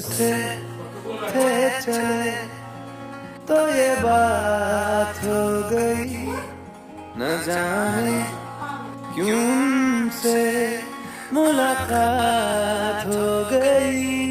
थे, थे चले तो ये बात हो गई। न जाने क्यों से मुलाकात हो गई।